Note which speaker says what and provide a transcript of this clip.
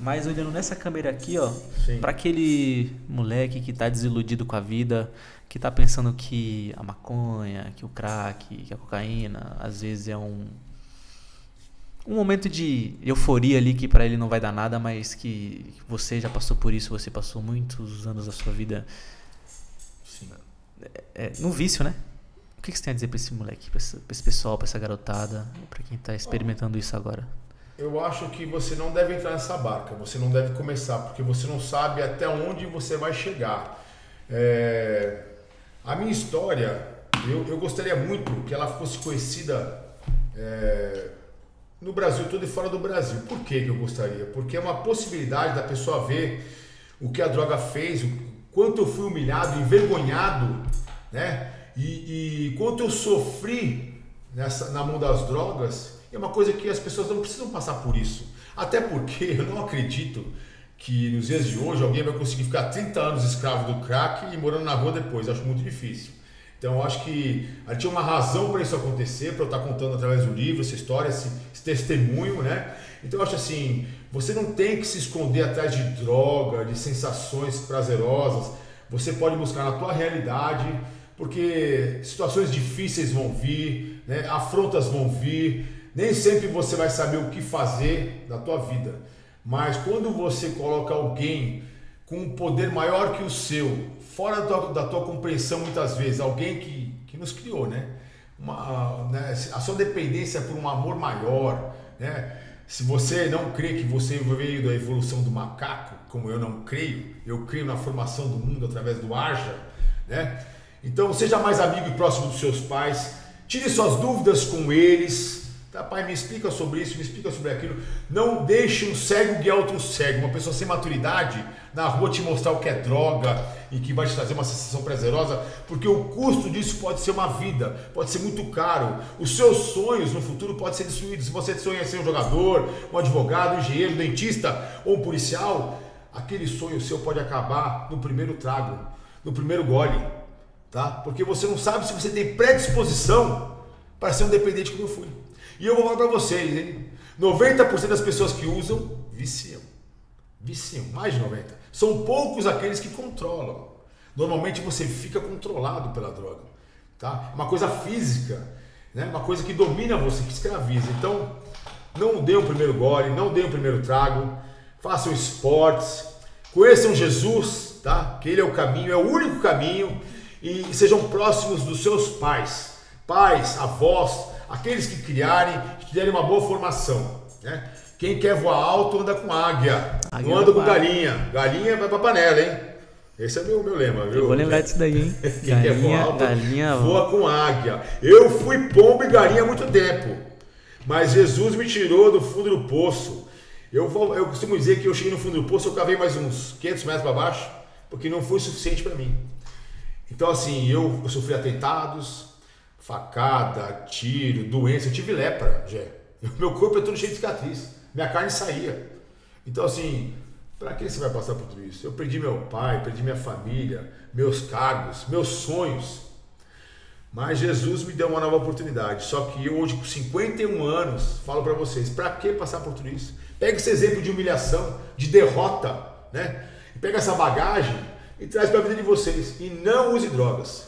Speaker 1: Mas olhando nessa câmera aqui, ó, para aquele moleque que tá desiludido com a vida, que tá pensando que a maconha, que o crack, que a cocaína, às vezes é um um momento de euforia ali que para ele não vai dar nada, mas que você já passou por isso, você passou muitos anos da sua vida é, é, no vício, né? O que, você tem a dizer para esse moleque, para esse, esse, pessoal, para essa garotada, para quem está experimentando isso agora?
Speaker 2: Eu acho que você não deve entrar nessa barca, você não deve começar, porque você não sabe até onde você vai chegar. É... A minha história, eu, eu, gostaria muito que ela fosse conhecida é... no Brasil todo e fora do Brasil. Por que, que eu gostaria? Porque é uma possibilidade da pessoa ver o que a droga fez, o quanto eu fui humilhado, envergonhado, né? E, e quanto eu sofri nessa, na mão das drogas, é uma coisa que as pessoas não precisam passar por isso. Até porque eu não acredito que nos dias de hoje alguém vai conseguir ficar 30 anos escravo do crack e morando na rua depois. Acho muito difícil. Então eu acho que tinha uma razão para isso acontecer, para eu estar contando através do livro essa história, esse, esse, testemunho, né? Então eu acho assim, você não tem que se esconder atrás de droga, de sensações prazerosas. Você pode buscar na tua realidade porque situações difíceis vão vir, né? afrontas vão vir, nem sempre você vai saber o que fazer na tua vida. Mas quando você coloca alguém com um poder maior que o seu, fora da tua, da tua compreensão muitas vezes, alguém que, que nos criou, né? Uma, né? A sua dependência por um amor maior, né? Se você não crê que você veio da evolução do macaco, como eu não creio, eu creio na formação do mundo através do Aja, né? Então, seja mais amigo e próximo dos seus pais. Tire suas dúvidas com eles. Tá, pai, me explica sobre isso, me explica sobre aquilo. Não deixe um cego guiar outro cego. Uma pessoa sem maturidade na rua te mostrar o que é droga e que vai te trazer uma sensação prazerosa, porque o custo disso pode ser uma vida, pode ser muito caro. Os seus sonhos no futuro podem ser destruídos. Se você sonha ser um jogador, um advogado, um engenheiro, um dentista ou um policial, aquele sonho seu pode acabar no primeiro trago, no primeiro gole tá? Porque você não sabe se você tem predisposição para ser um dependente como eu fui. E eu vou falar para vocês, hein? 90% das pessoas que usam viciam. Viciam, mais de 90. São poucos aqueles que controlam. Normalmente você fica controlado pela droga, tá? É uma coisa física, né? Uma coisa que domina você, que escraviza. Então, não dê o primeiro gole, não dê o primeiro trago, façam esportes, conheçam Jesus, tá? Que ele é o caminho, é o único caminho e sejam próximos dos seus pais, pais, avós, aqueles que criarem, que derem uma boa formação. Né? Quem quer voar alto anda com águia, águia não anda com galinha. Galinha vai pra panela, hein? Esse é o meu, meu lema, viu?
Speaker 1: Eu vou lembrar disso daí, hein?
Speaker 2: Quem galinha, quer voar alto, galinha, voa com águia. Eu fui pombo e galinha há muito tempo, mas Jesus me tirou do fundo do poço. Eu, vou, eu costumo dizer que eu cheguei no fundo do poço, eu cavei mais uns 500 metros para baixo, porque não foi suficiente para mim. Então, assim, eu, eu sofri atentados, facada, tiro, doença. Eu tive lepra, já. Meu corpo é todo cheio de cicatriz. Minha carne saía. Então, assim, para que você vai passar por tudo isso? Eu perdi meu pai, perdi minha família, meus cargos, meus sonhos. Mas Jesus me deu uma nova oportunidade. Só que eu, hoje, com 51 anos, falo para vocês: para que passar por tudo isso? Pega esse exemplo de humilhação, de derrota, né? Pega essa bagagem e traz para a vida de vocês. E não use drogas.